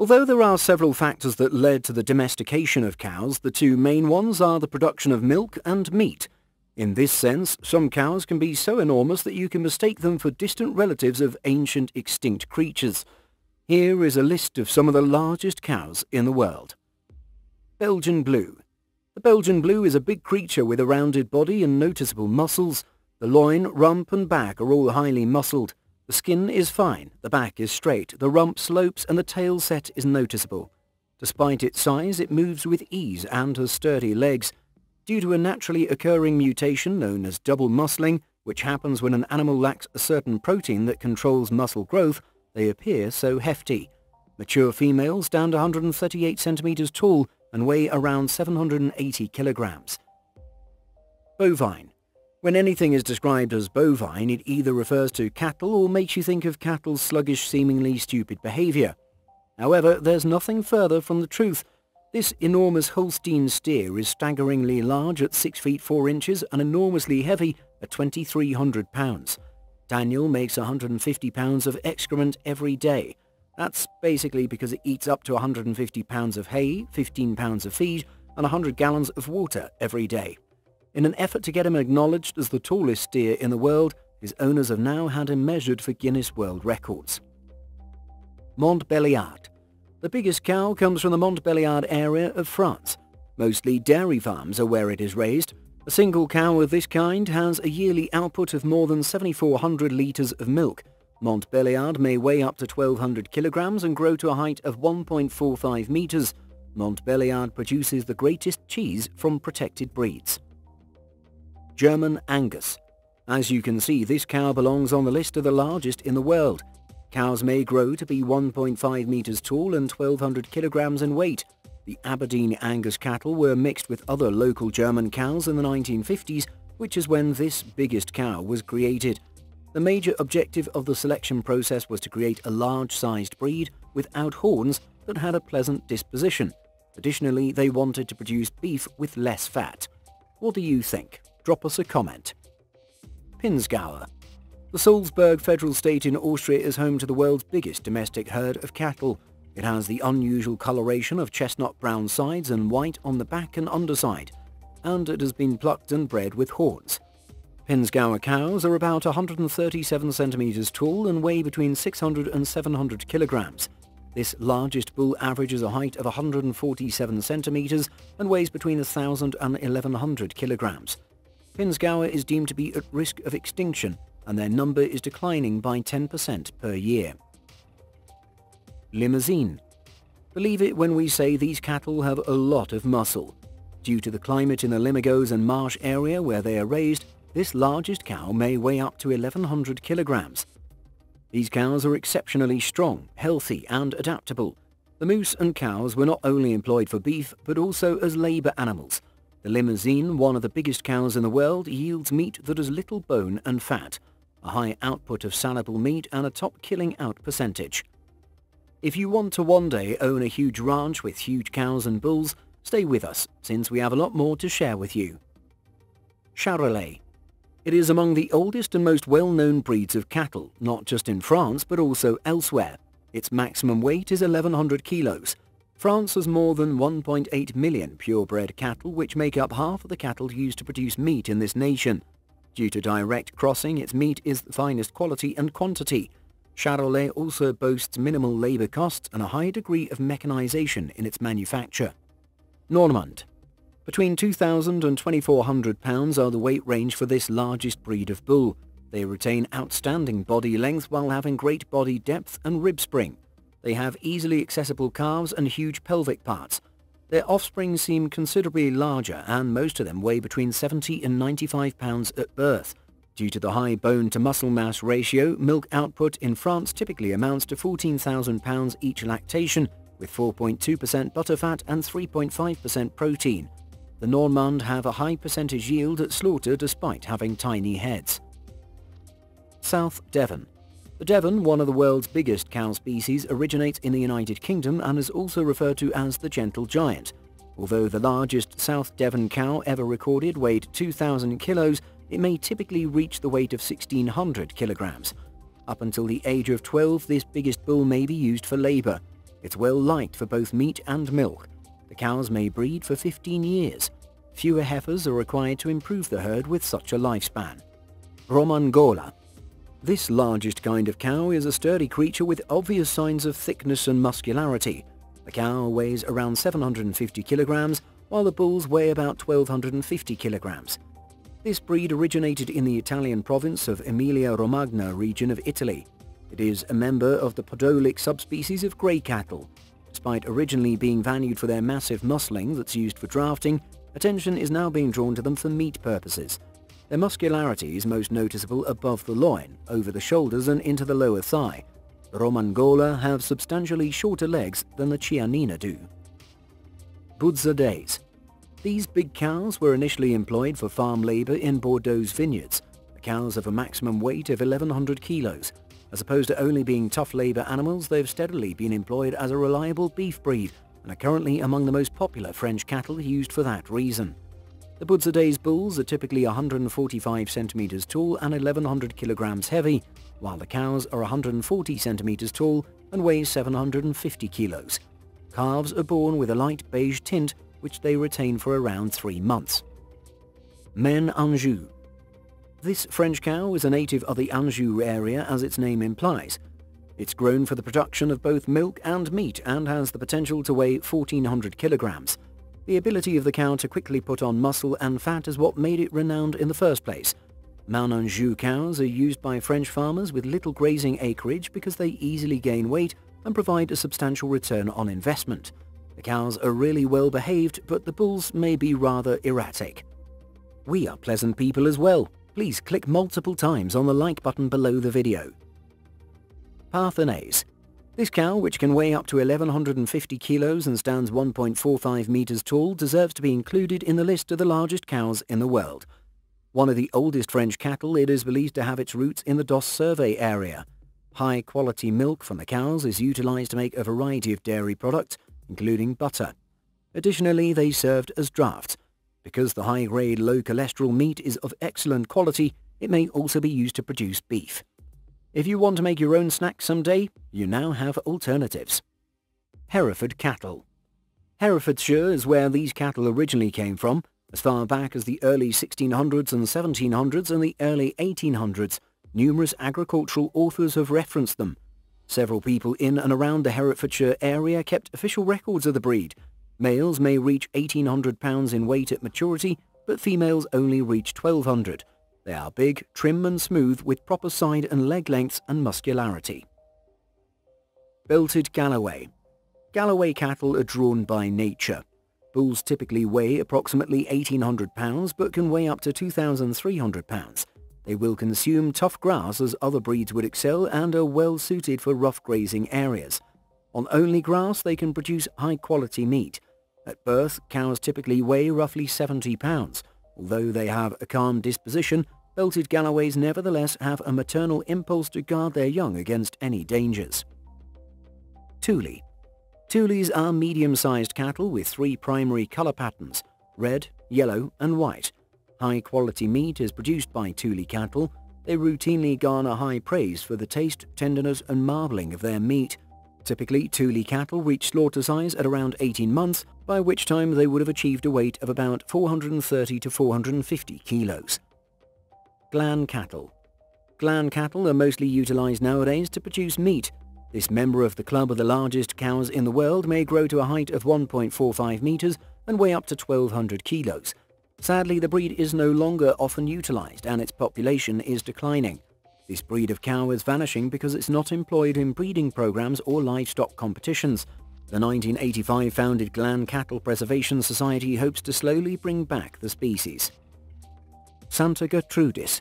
Although there are several factors that led to the domestication of cows, the two main ones are the production of milk and meat. In this sense, some cows can be so enormous that you can mistake them for distant relatives of ancient extinct creatures. Here is a list of some of the largest cows in the world. Belgian Blue. The Belgian Blue is a big creature with a rounded body and noticeable muscles. The loin, rump and back are all highly muscled. The skin is fine, the back is straight, the rump slopes and the tail set is noticeable. Despite its size, it moves with ease and has sturdy legs. Due to a naturally occurring mutation known as double muscling, which happens when an animal lacks a certain protein that controls muscle growth, they appear so hefty. Mature females stand 138 centimeters tall and weigh around 780 kilograms. Bovine. When anything is described as bovine, it either refers to cattle or makes you think of cattle's sluggish, seemingly stupid behaviour. However, there's nothing further from the truth. This enormous Holstein steer is staggeringly large at 6 feet 4 inches and enormously heavy at 2,300 pounds. Daniel makes 150 pounds of excrement every day. That's basically because it eats up to 150 pounds of hay, 15 pounds of feed, and 100 gallons of water every day. In an effort to get him acknowledged as the tallest steer in the world, his owners have now had him measured for Guinness World Records. Montbéliard. The biggest cow comes from the Montbéliard area of France. Mostly dairy farms are where it is raised. A single cow of this kind has a yearly output of more than 7,400 litres of milk. Montbéliard may weigh up to 1,200 kilograms and grow to a height of 1.45 metres. Montbéliard produces the greatest cheese from protected breeds. German Angus. As you can see, this cow belongs on the list of the largest in the world. Cows may grow to be 1.5 meters tall and 1200 kilograms in weight. The Aberdeen Angus cattle were mixed with other local German cows in the 1950s, which is when this biggest cow was created. The major objective of the selection process was to create a large-sized breed without horns that had a pleasant disposition. Additionally, they wanted to produce beef with less fat. What do you think? Drop us a comment. Pinzgauer. The Salzburg federal state in Austria is home to the world's biggest domestic herd of cattle. It has the unusual coloration of chestnut brown sides and white on the back and underside, and it has been plucked and bred with horns. Pinzgauer cows are about 137 centimeters tall and weigh between 600 and 700 kilograms. This largest bull averages a height of 147 centimeters and weighs between 1,000 and 1,100 kilograms. Pinzgauer is deemed to be at risk of extinction and their number is declining by 10% per year. Limousin. Believe it when we say these cattle have a lot of muscle. Due to the climate in the Limoges and Marche area where they are raised, this largest cow may weigh up to 1100 kilograms. These cows are exceptionally strong, healthy and adaptable. The moose and cows were not only employed for beef but also as labour animals, the Limousin, one of the biggest cows in the world, yields meat that has little bone and fat, a high output of salable meat and a top killing out percentage. If you want to one day own a huge ranch with huge cows and bulls, stay with us, since we have a lot more to share with you. Charolais. It is among the oldest and most well-known breeds of cattle, not just in France but also elsewhere. Its maximum weight is 1100 kilos, France has more than 1.8 million purebred cattle which make up half of the cattle used to produce meat in this nation. Due to direct crossing, its meat is the finest quality and quantity. Charolais also boasts minimal labour costs and a high degree of mechanization in its manufacture. Normand. Between 2,000 and 2,400 pounds are the weight range for this largest breed of bull. They retain outstanding body length while having great body depth and rib spring. They have easily accessible calves and huge pelvic parts. Their offspring seem considerably larger and most of them weigh between 70 and 95 pounds at birth. Due to the high bone-to-muscle mass ratio, milk output in France typically amounts to 14,000 pounds each lactation, with 4.2% butterfat and 3.5% protein. The Normand have a high percentage yield at slaughter despite having tiny heads. South Devon the Devon, one of the world's biggest cow species, originates in the United Kingdom and is also referred to as the Gentle Giant. Although the largest South Devon cow ever recorded weighed 2,000 kilos, it may typically reach the weight of 1,600 kilograms. Up until the age of 12, this biggest bull may be used for labour. It's well liked for both meat and milk. The cows may breed for 15 years. Fewer heifers are required to improve the herd with such a lifespan. Romagnola. This largest kind of cow is a sturdy creature with obvious signs of thickness and muscularity. The cow weighs around 750 kilograms, while the bulls weigh about 1250 kilograms. This breed originated in the Italian province of Emilia-Romagna region of Italy. It is a member of the Podolic subspecies of grey cattle. Despite originally being valued for their massive muscling that's used for drafting, attention is now being drawn to them for meat purposes. Their muscularity is most noticeable above the loin, over the shoulders and into the lower thigh. Romagnola have substantially shorter legs than the Chianina do. Bazadais these big cows were initially employed for farm labour in Bordeaux's vineyards. The cows have a maximum weight of 1100 kilos. As opposed to only being tough labour animals, they've steadily been employed as a reliable beef breed and are currently among the most popular French cattle used for that reason. The Bazadais bulls are typically 145 centimeters tall and 1100 kilograms heavy, while the cows are 140 centimeters tall and weigh 750 kilos. Calves are born with a light beige tint which they retain for around three months. Maine-Anjou. This French cow is a native of the Anjou area as its name implies. It's grown for the production of both milk and meat and has the potential to weigh 1400 kilograms. The ability of the cow to quickly put on muscle and fat is what made it renowned in the first place. Anjou cows are used by French farmers with little grazing acreage because they easily gain weight and provide a substantial return on investment. The cows are really well behaved, but the bulls may be rather erratic. We are pleasant people as well. Please click multiple times on the like button below the video. Parthenais. This cow, which can weigh up to 1150 kilos and stands 1.45 meters tall, deserves to be included in the list of the largest cows in the world. One of the oldest French cattle, it is believed to have its roots in the Deux-Sèvres area. High-quality milk from the cows is utilized to make a variety of dairy products, including butter. Additionally, they served as drafts. Because the high-grade low-cholesterol meat is of excellent quality, it may also be used to produce beef. If you want to make your own snack someday, you now have alternatives. Hereford cattle. Herefordshire is where these cattle originally came from. As far back as the early 1600s and 1700s and the early 1800s, numerous agricultural authors have referenced them, Several people in and around the Herefordshire area kept official records of the breed. Males may reach 1800 pounds in weight at maturity, but females only reach 1200. They are big, trim and smooth with proper side and leg lengths and muscularity. Belted Galloway Galloway cattle are drawn by nature. Bulls typically weigh approximately 1800 pounds but can weigh up to 2300 pounds. They will consume tough grass as other breeds would excel and are well suited for rough grazing areas. On only grass, they can produce high-quality meat. At birth, cows typically weigh roughly 70 pounds. Although they have a calm disposition, belted Galloways nevertheless have a maternal impulse to guard their young against any dangers. Tuli. Tulis are medium-sized cattle with three primary colour patterns, red, yellow and white. High-quality meat is produced by Tuli cattle. They routinely garner high praise for the taste, tenderness and marbling of their meat. Typically, Tuli cattle reach slaughter size at around 18 months, by which time they would have achieved a weight of about 430 to 450 kilos. Glan cattle. Glan cattle are mostly utilized nowadays to produce meat. This member of the club of the largest cows in the world may grow to a height of 1.45 meters and weigh up to 1200 kilos. Sadly, the breed is no longer often utilized and its population is declining. This breed of cow is vanishing because it's not employed in breeding programs or livestock competitions. The 1985 founded Glan Cattle Preservation Society hopes to slowly bring back the species. Santa Gertrudis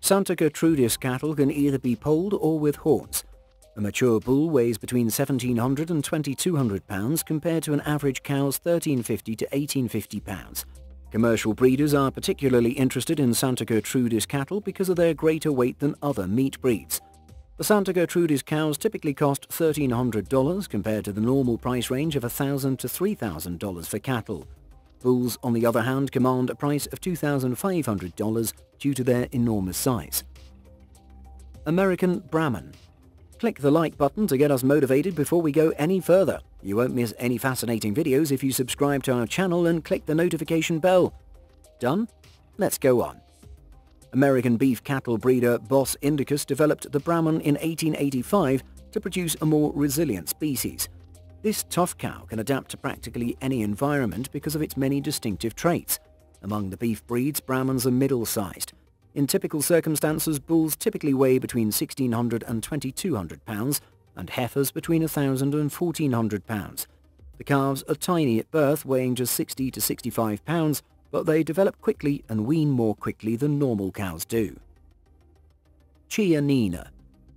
Santa Gertrudis cattle can either be polled or with horns. A mature bull weighs between 1700 and 2200 pounds compared to an average cow's 1350 to 1850 pounds. Commercial breeders are particularly interested in Santa Gertrudis cattle because of their greater weight than other meat breeds. The Santa Gertrudis cows typically cost $1,300 compared to the normal price range of 1,000 to $3,000 for cattle. Bulls, on the other hand, command a price of $2,500 due to their enormous size. American Brahman Click the like button to get us motivated before we go any further. You won't miss any fascinating videos if you subscribe to our channel and click the notification bell. Done? Let's go on. American beef cattle breeder Bos Indicus developed the Brahman in 1885 to produce a more resilient species. This tough cow can adapt to practically any environment because of its many distinctive traits. Among the beef breeds, Brahmans are middle-sized. In typical circumstances, bulls typically weigh between 1,600 and 2,200 pounds, and heifers between 1,000 and 1,400 pounds. The calves are tiny at birth, weighing just 60 to 65 pounds, but they develop quickly and wean more quickly than normal cows do. Chianina.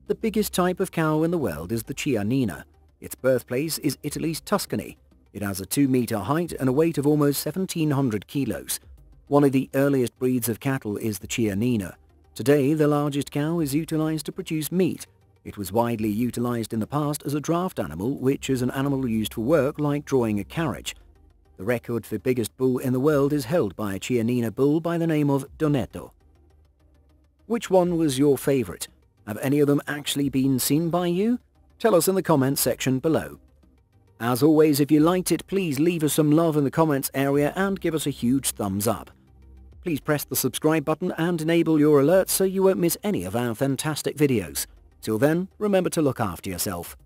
The biggest type of cow in the world is the Chianina. Its birthplace is Italy's Tuscany. It has a 2-meter height and a weight of almost 1,700 kilos. One of the earliest breeds of cattle is the Chianina. Today, the largest cow is utilized to produce meat. It was widely utilized in the past as a draft animal, which is an animal used for work like drawing a carriage. The record for biggest bull in the world is held by a Chianina bull by the name of Donetto. Which one was your favourite? Have any of them actually been seen by you? Tell us in the comments section below. As always, if you liked it, please leave us some love in the comments area and give us a huge thumbs up. Please press the subscribe button and enable your alerts so you won't miss any of our fantastic videos. Till then, remember to look after yourself.